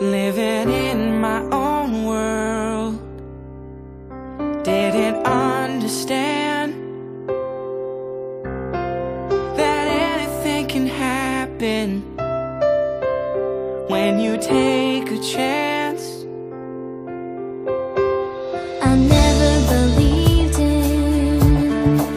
Living in my own world. Didn't understand That anything can happen When you take a chance. I never believed in